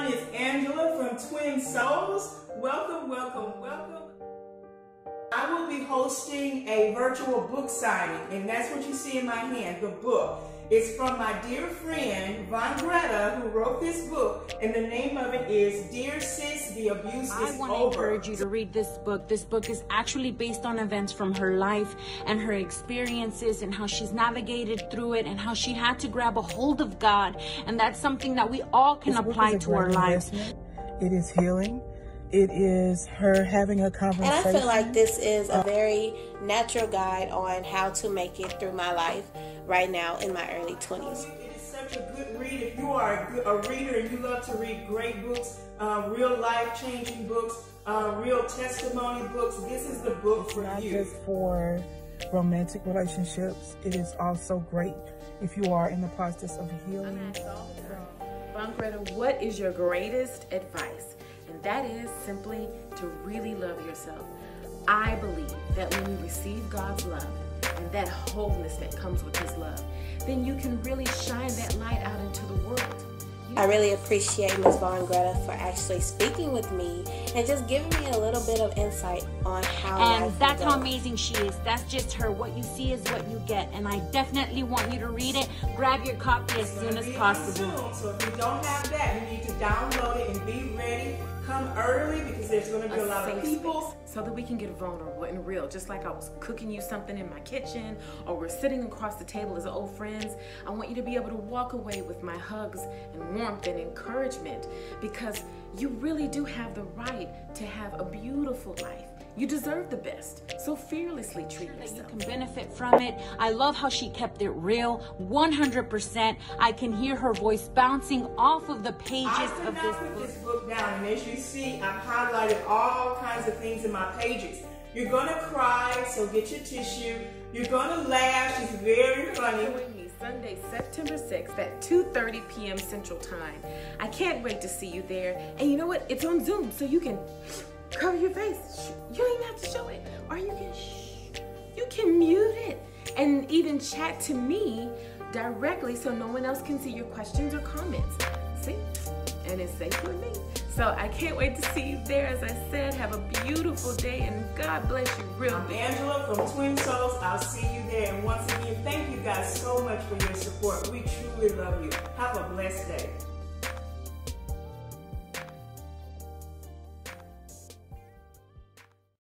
everyone. It's Angela from Twin Souls. Welcome, welcome, welcome. I will be hosting a virtual book signing, and that's what you see in my hand, the book. It's from my dear friend, Vawn Gretta, who wrote this book, and the name of it is Dear Sis, The Abuse Is Over. I want to encourage you to read this book. This book is actually based on events from her life and her experiences and how she's navigated through it and how she had to grab a hold of God. And that's something that we all can This apply to our lives. It is healing. It is her having a conversation. And. I feel like this is a very natural guide on how to make it through my life right now in my early 20s. It is such a good read. If you are a, good, a reader and you love to read great books, uh, real life changing books, uh, real testimony books, this is the book for not you. just for romantic relationships. It is also great if you are in the process of healing. Vawn Gretta, what is your greatest advice? And that is simply to really love yourself. I believe that when you receive God's love and that wholeness that comes with His love, then you can really shine that light out into the world. You I really appreciate Ms. Vawn Gretta for actually speaking with me and just giving me a little bit of insight on how And life that's how amazing she is. That's just her. What you see is what you get. And I definitely want you to read it. Grab your copy as soon as possible. Zoom, So if you don't have that, you need to download it and be ready. Come early because there's going to be a, a lot of people. space so that we can get vulnerable and real. Just like I was cooking you something in my kitchen or we're sitting across the table as old friends, I want you to be able to walk away with my hugs and warmth and encouragement because you really do have the right to have a beautiful life. You deserve the best. So fearlessly treat that you can benefit from it. I love how she kept it real, 100%. I can hear her voice bouncing off of the I pages could of not this put book. this book down, and as you see, I've highlighted all kinds of things in my pages. You're gonna cry, so get your tissue. You're gonna laugh. She's very funny. Join me Sunday, September 6th at 2:30 p.m. Central Time. I can't wait to see you there. And you know what? It's on Zoom, so you can cover your face. You don't even have to show it, or you can shh. You can mute it and even chat to me directly, so no one else can see your questions or comments. See? And it's safe with me. So I can't wait to see you there. As I said, have a beautiful day and God bless you real I'm. Angela from Twin Souls. I'll see you there. And once again, thank you guys so much for your support. We truly love you. Have a blessed day.